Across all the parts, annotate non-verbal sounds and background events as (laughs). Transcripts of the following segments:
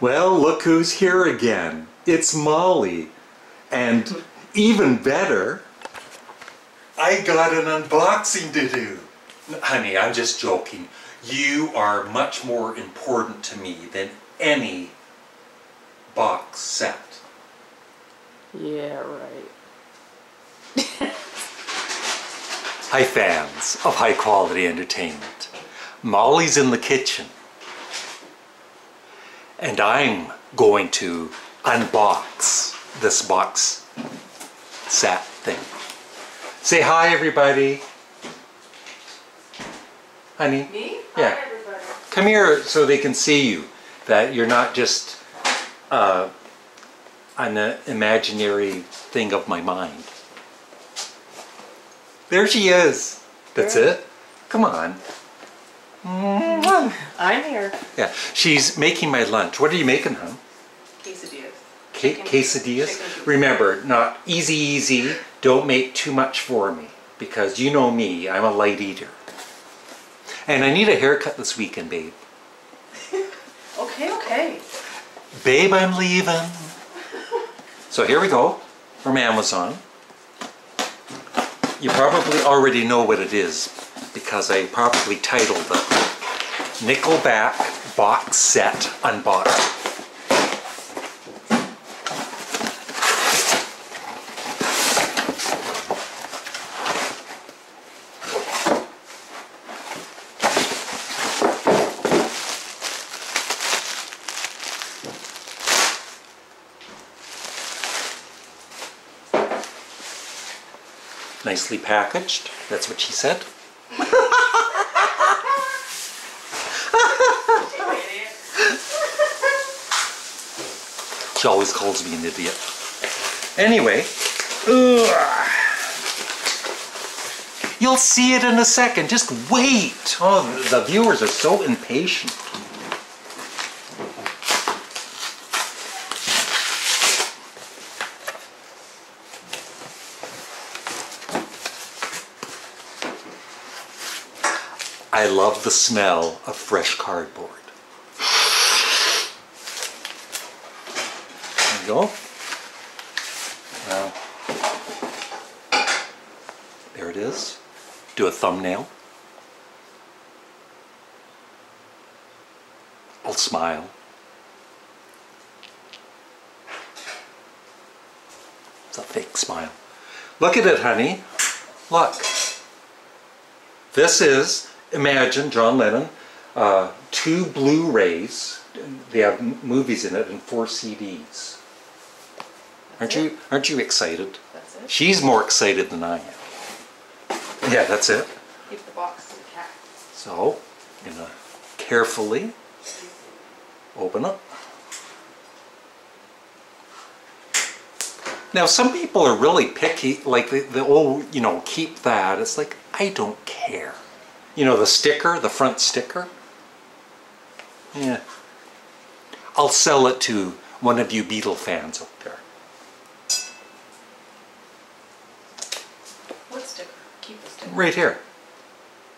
Well, look who's here again. It's Molly. And even better, I got an unboxing to do. Honey, I'm just joking. You are much more important to me than any box set. Yeah, right. Hi fans of high quality entertainment. Molly's in the kitchen. And I'm going to unbox this box set thing. Say hi everybody. Honey, Me? Yeah. Hi, everybody. come here so they can see you. That you're not just uh, an imaginary thing of my mind. There she is. That's it. Come on. Mwah. I'm here. Yeah, she's making my lunch. What are you making, huh? Quesadillas. Ca- quesadillas. chicken. Remember, not easy, easy. Don't make too much for me because you know me. I'm a light eater. And I need a haircut this weekend, babe. (laughs) Okay, okay. Babe, I'm leaving. So here we go from Amazon. You probably already know what it is because I probably titled it Nickelback Box Set Unboxing. Nicely packaged. That's what she said. She always calls me an idiot. Anyway, ugh. you'll see it in a second. Just wait. Oh, the viewers are so impatient. I love the smell of fresh cardboard. There you go. There it is. Do a thumbnail. I'll smile. It's a fake smile. Look at it, honey. Look. This is, imagine John Lennon, uh, two Blu-rays. They have movies in it and four CDs. Aren't That's you? Aren't you excited? That's it. She's more excited than I am. Yeah, that's it. Keep the box intact. So, I'm gonna carefully open it. Now, some people are really picky, like the, the oh, you know, keep that. It's like, I don't care. You know, the sticker, the front sticker. Yeah. I'll sell it to one of you Beatle fans out there. What sticker? Keep the sticker. Right here.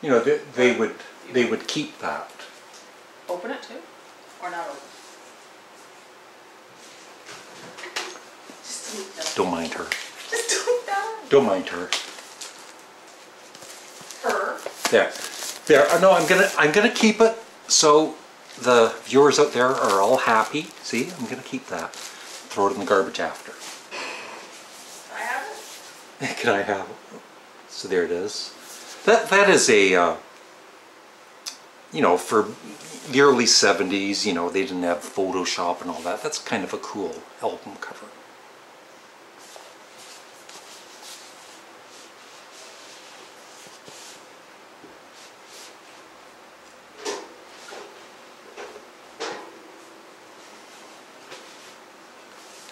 You know, they, they would they would keep that. Open it too? Or not open? Just don't. Don't mind her. Just don't down. Don't mind her. Her. There, there. uh, No, I'm gonna I'm gonna keep it so the viewers out there are all happy. See, I'm gonna keep that. Throw it in the garbage after. (laughs) Can I have it. Can I have? it? So there it is. That that is a. Uh, you know, for the early '70s, you know, they didn't have Photoshop and all that. That's kind of a cool album cover.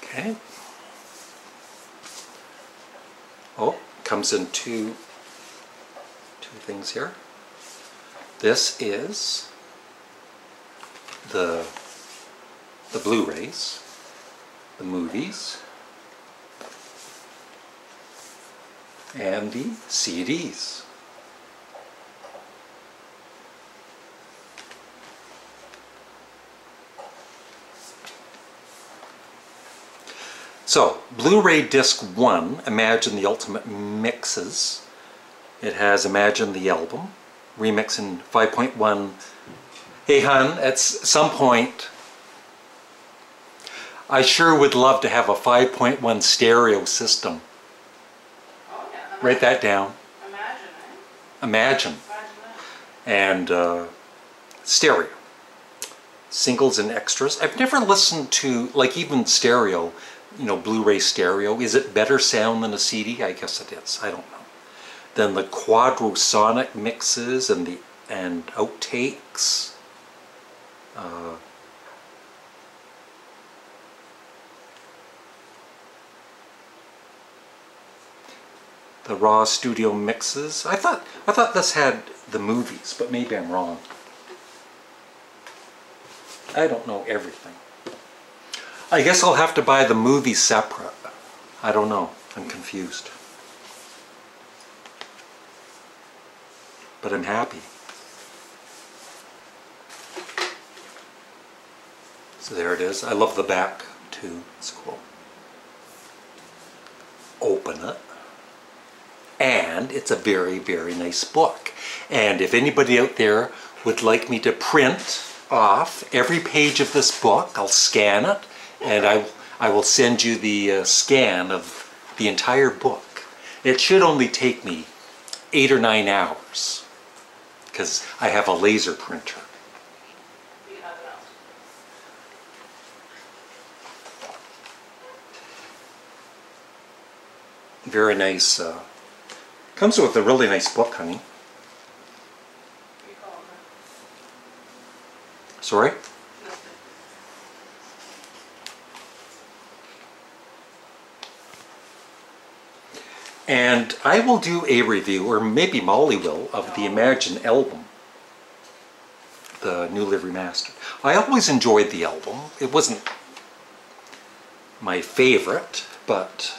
Okay. Oh, comes in two two things here. This is the the Blu-rays, the movies, and the CDs. So, Blu-ray Disc 1, Imagine the Ultimate Mixes. It has Imagine the Album, remix in 5.1. Hey hun, at some point, I sure would love to have a 5.1 stereo system. Oh, yeah. Write that down. Imagine, eh? Imagine. Imagine. And uh, stereo. Singles and extras. I've never listened to, like even stereo, you know, Blu-ray stereo. Is it better sound than a CD? I guess it is. I don't know. Then the quadrasonic mixes and the and outtakes. Uh, the raw studio mixes. I thought I thought this had the movies, but maybe I'm wrong. I don't know everything. I guess I'll have to buy the movie separate. I don't know. I'm confused. But I'm happy. So there it is. I love the back too. It's cool. Open it and it's a very very nice book and if anybody out there would like me to print off every page of this book I'll scan it and I, I will send you the uh, scan of the entire book. It should only take me eight or nine hours because I have a laser printer. Very nice uh, comes with a really nice book honey. Sorry And I will do a review, or maybe Molly will, of the Imagine album, the newly remastered. I always enjoyed the album. It wasn't my favorite, but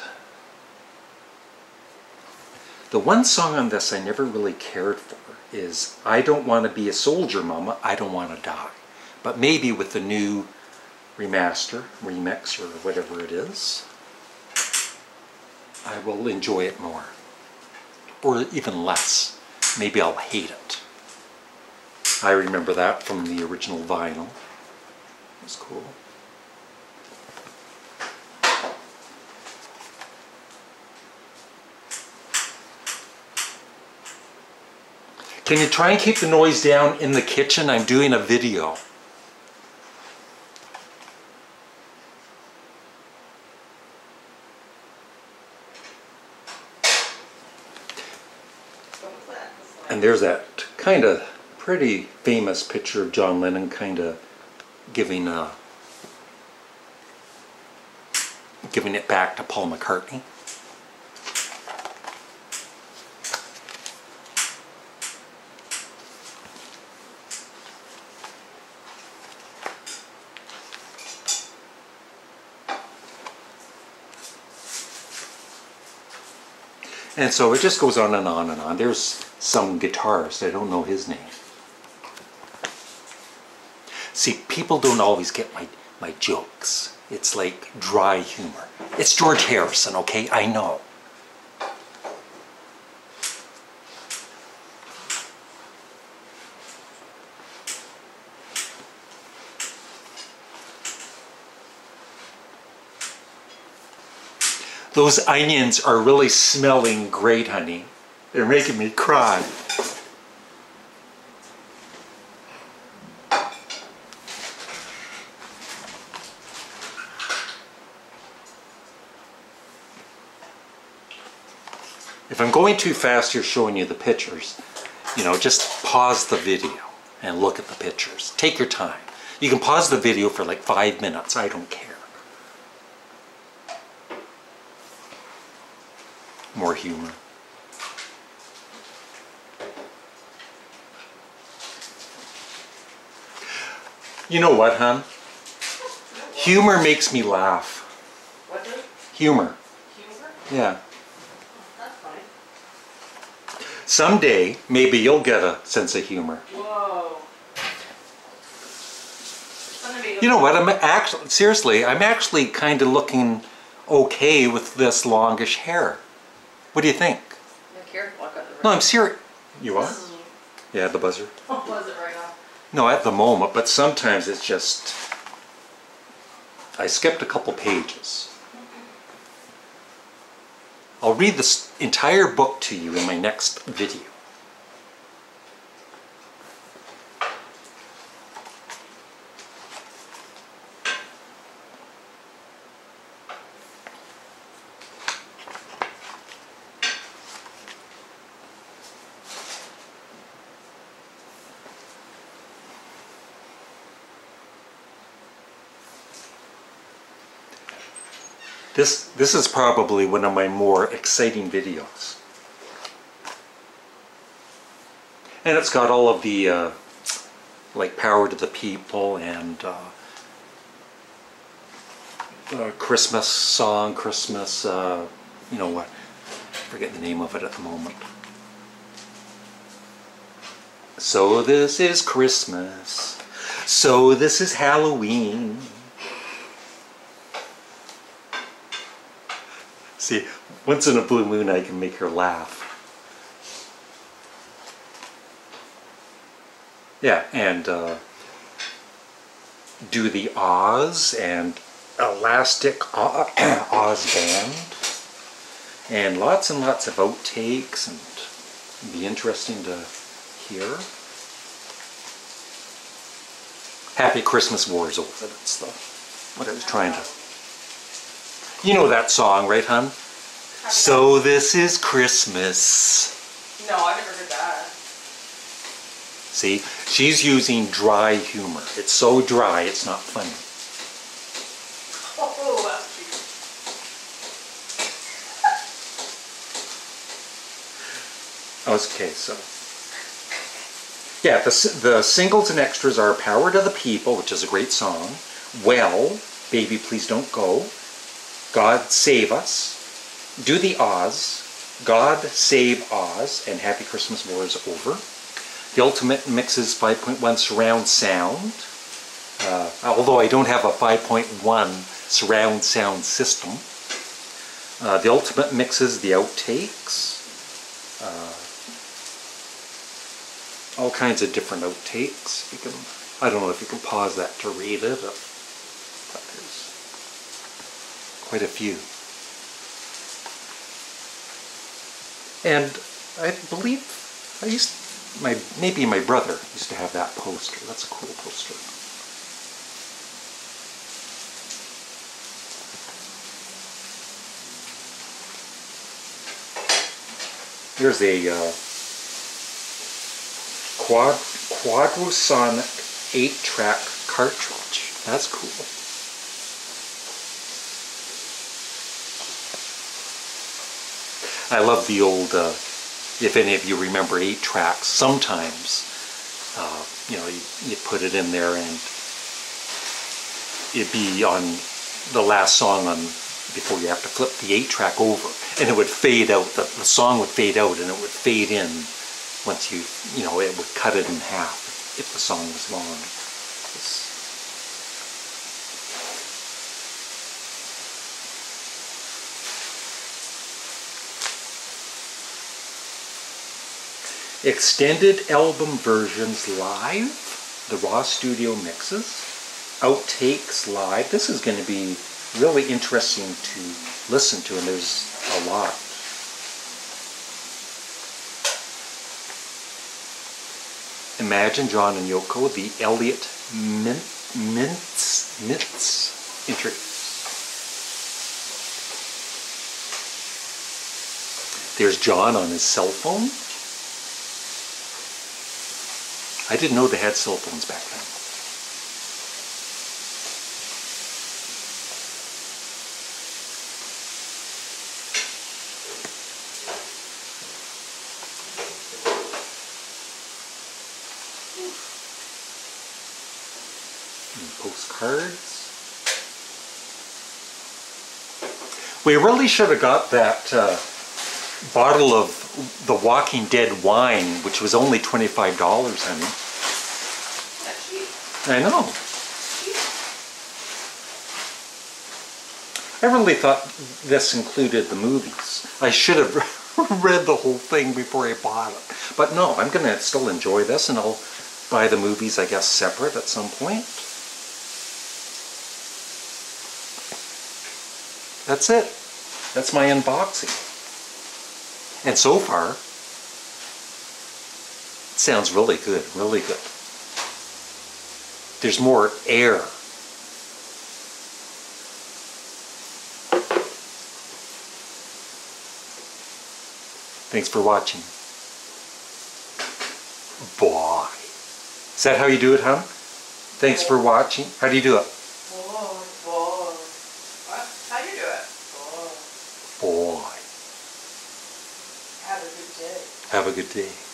the one song on this I never really cared for is I Don't Want to Be a Soldier, Mama, I Don't Want to Die. But maybe with the new remaster, remix, or whatever it is, I will enjoy it more. Or even less. Maybe I'll hate it. I remember that from the original vinyl. It was cool. Can you try and keep the noise down in the kitchen? I'm doing a video. What was that? This one. And there's that kind of pretty famous picture of John Lennon kind of giving uh giving it back to Paul McCartney. And so it just goes on and on and on. There's some guitarist, I don't know his name. See, people don't always get my, my jokes. It's like dry humor. It's George Harrison, okay? I know. Those onions are really smelling great, honey. They're making me cry. If I'm going too fast here showing you the pictures, you know, just pause the video and look at the pictures. Take your time. You can pause the video for like five minutes. I don't care. More humor. You know what, hon? Humor makes me laugh. What does? Humor. Humor? Yeah. That's funny. Someday, maybe you'll get a sense of humor. Whoa. It's gonna be. You know what? I'm actually seriously. I'm actually kind of looking okay with this longish hair. What do you think? Yeah, careful, I got the. No, I'm serious. You are? Is- Yeah, the buzzer. (laughs) What was it right off? No, at the moment, but sometimes it's just. I skipped a couple pages. I'll read this entire book to you in my next video. This this is probably one of my more exciting videos. And it's got all of the uh, like power to the people and uh, uh, Christmas song, Christmas, uh, you know what? Forget the name of it at the moment. So this is Christmas. So this is Halloween. See, once in a blue moon, I can make her laugh. Yeah, and uh, do the Oz and Elastic (clears throat) Oz band, and lots and lots of outtakes, and be interesting to hear. Happy Christmas War's over. That's the what I was trying to. You know that song, right, hun? So this is Christmas. No, I've never heard that. See, she's using dry humor. It's so dry, it's not funny. Oh, that's cute. Okay, so. Yeah, the, the singles and extras are Power to the People, which is a great song. Well, Baby Please Don't Go. God Save Us. Do the Oz. God Save Oz. And Happy Christmas War is over. The Ultimate Mixes 5.1 surround sound. Uh, although I don't have a 5.1 surround sound system. Uh, the Ultimate Mixes the outtakes. all kinds of different outtakes. You can, I don't know if you can pause that to read it, but there's quite a few. And I believe I used my maybe my brother used to have that poster. That's a cool poster. Here's a uh, quad quadrasonic eight track cartridge. That's cool. I love the old. Uh, if any of you remember eight tracks, sometimes uh, you know you, you put it in there and it'd be on the last song on before you have to flip the eight track over, and it would fade out. The, the song would fade out, and it would fade in once you, you know, it would cut it in half if the song was long. It's- Extended album versions live, the Raw Studio mixes, outtakes live. This is going to be really interesting to listen to, and there's a lot. Imagine John and Yoko, the Elliot Min- Mintz, Mintz interview. There's John on his cell phone. I didn't know they had cell phones back then. And postcards. We really should have got that uh, bottle of the Walking Dead wine, which was only $25, honey. That's cheap. I know. I really thought this included the movies. I should have (laughs) read the whole thing before I bought it. But no, I'm going to still enjoy this and I'll buy the movies, I guess, separate at some point. That's it. That's my unboxing. And so far, it sounds really good, really good. There's more air. Thanks for watching. Boy. Is that how you do it, huh? Thanks for watching. How do you do it? Boy, boy. What? How you do it? Boy. Boy. Have a good day. Have a good day.